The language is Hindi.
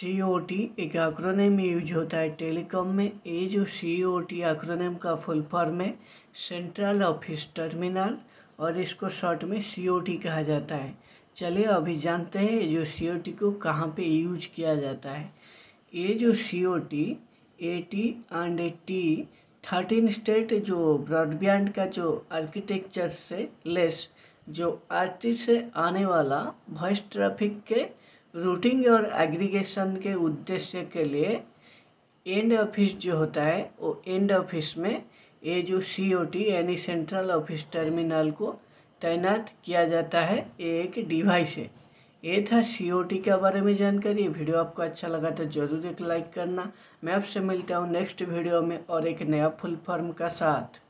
सी ओ टी एक एक्रोनिम यूज़ होता है टेलीकॉम में। ये जो सी ओ टी एक्रोनिम का फुल फॉर्म है सेंट्रल ऑफ़िस टर्मिनल और इसको शॉर्ट में सी ओ टी कहा जाता है। चलिए अभी जानते हैं जो सी ओ टी को कहाँ पे यूज़ किया जाता है। ये जो C O T A T and A T thirteen state जो ब्रॉडबैंड का जो आर्किटेक्चर से लेस जो आर से आने वाला वॉइस ट्रैफ़िक के रूटिंग और एग्रीगेशन के उद्देश्य के लिए एंड ऑफ़िस जो होता है, वो एंड ऑफ़िस में ये जो सी ओ टी यानी सेंट्रल ऑफ़िस टर्मिनल को तैनात किया जाता है, ये एक डिवाइस है। ये था सी ओ टी के बारे में जानकारी। वीडियो आपको अच्छा लगा तो ज़रूर एक लाइक करना। मैं आपसे मिलता हूँ नेक्स्ट वीडियो में और एक नया फुल फॉर्म का साथ।